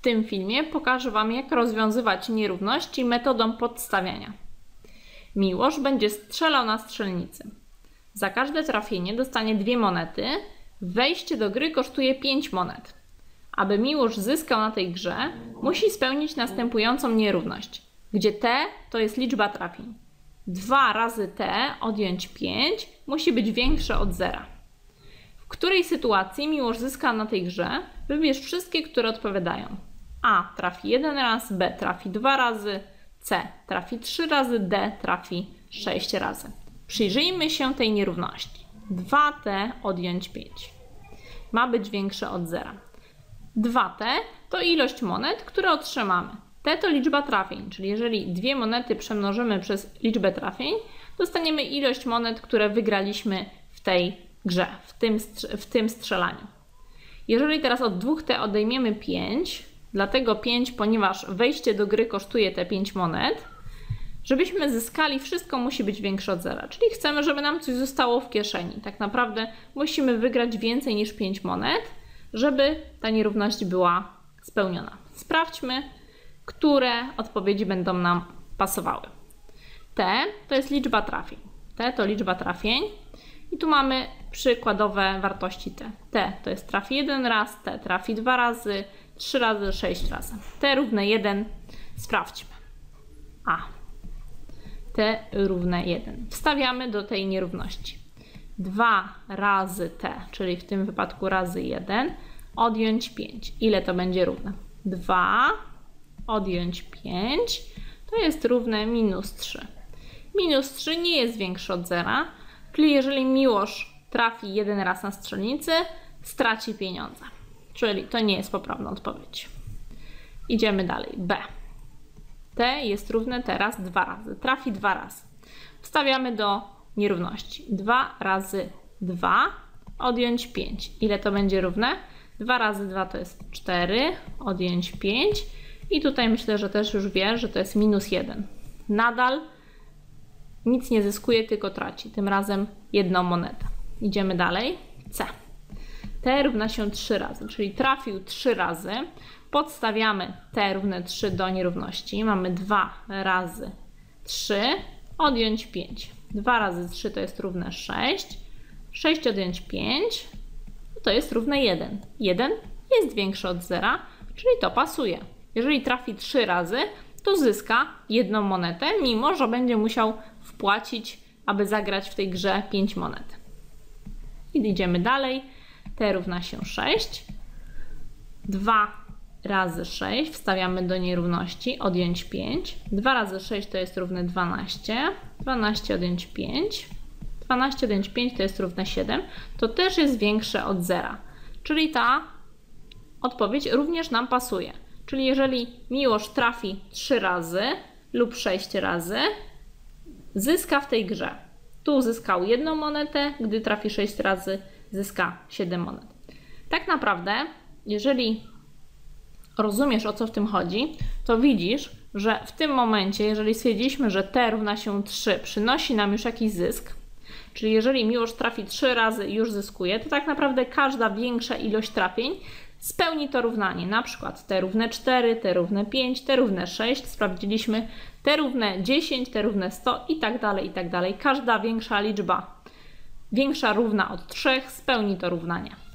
W tym filmie pokażę Wam, jak rozwiązywać nierówności metodą podstawiania. Miłosz będzie strzelał na strzelnicy. Za każde trafienie dostanie dwie monety. Wejście do gry kosztuje 5 monet. Aby Miłosz zyskał na tej grze, musi spełnić następującą nierówność, gdzie t to jest liczba trafień. 2 razy t odjąć 5 musi być większe od zera. W której sytuacji Miłosz zyska na tej grze? Wybierz wszystkie, które odpowiadają. A trafi jeden raz, B trafi dwa razy, C trafi trzy razy, D trafi sześć razy. Przyjrzyjmy się tej nierówności. 2t odjąć 5 ma być większe od zera. 2t to ilość monet, które otrzymamy. t to liczba trafień, czyli jeżeli dwie monety przemnożymy przez liczbę trafień, dostaniemy ilość monet, które wygraliśmy w tej grze, w tym, w tym strzelaniu. Jeżeli teraz od 2t odejmiemy 5, dlatego 5, ponieważ wejście do gry kosztuje te 5 monet, żebyśmy zyskali, wszystko musi być większe od zera. Czyli chcemy, żeby nam coś zostało w kieszeni. Tak naprawdę musimy wygrać więcej niż 5 monet, żeby ta nierówność była spełniona. Sprawdźmy, które odpowiedzi będą nam pasowały. T to jest liczba trafień. T to liczba trafień. I tu mamy przykładowe wartości T. T to jest trafi jeden raz, T trafi dwa razy, trzy razy, sześć razy. T równe 1. Sprawdźmy. A. T równe 1. Wstawiamy do tej nierówności. 2 razy T, czyli w tym wypadku razy 1, odjąć 5. Ile to będzie równe? 2 odjąć 5 to jest równe minus 3. Minus 3 nie jest większe od zera, czyli jeżeli Miłosz trafi jeden raz na strzelnicy, straci pieniądze. Czyli to nie jest poprawna odpowiedź. Idziemy dalej. B. T jest równe teraz dwa razy. Trafi dwa razy. Wstawiamy do nierówności. 2 razy 2 odjąć 5. Ile to będzie równe? 2 razy 2 to jest 4, odjąć 5. I tutaj myślę, że też już wie, że to jest minus 1. Nadal nic nie zyskuje, tylko traci. Tym razem jedną monetę. Idziemy dalej. C. T równa się 3 razy, czyli trafił 3 razy. Podstawiamy T równe 3 do nierówności. Mamy 2 razy 3, odjąć 5. 2 razy 3 to jest równe 6. 6 odjąć 5 to jest równe 1. 1 jest większy od 0, czyli to pasuje. Jeżeli trafi 3 razy, to zyska jedną monetę, mimo że będzie musiał wpłacić, aby zagrać w tej grze 5 monet. I idziemy dalej. T równa się 6. 2 razy 6 wstawiamy do nierówności, odjąć 5. 2 razy 6 to jest równe 12. 12 odjąć 5. 12 odjąć 5 to jest równe 7. To też jest większe od 0. Czyli ta odpowiedź również nam pasuje. Czyli jeżeli Miłosz trafi 3 razy lub 6 razy, zyska w tej grze. Tu uzyskał jedną monetę, gdy trafi 6 razy, zyska 7 monet. Tak naprawdę, jeżeli rozumiesz o co w tym chodzi, to widzisz, że w tym momencie, jeżeli stwierdziliśmy, że t równa się 3, przynosi nam już jakiś zysk, czyli jeżeli miłość trafi 3 razy i już zyskuje, to tak naprawdę każda większa ilość trafień spełni to równanie. Na przykład t równe 4, t równe 5, t równe 6, sprawdziliśmy t równe 10, t równe 100 i tak dalej, i tak dalej. Każda większa liczba, większa równa od 3 spełni to równanie.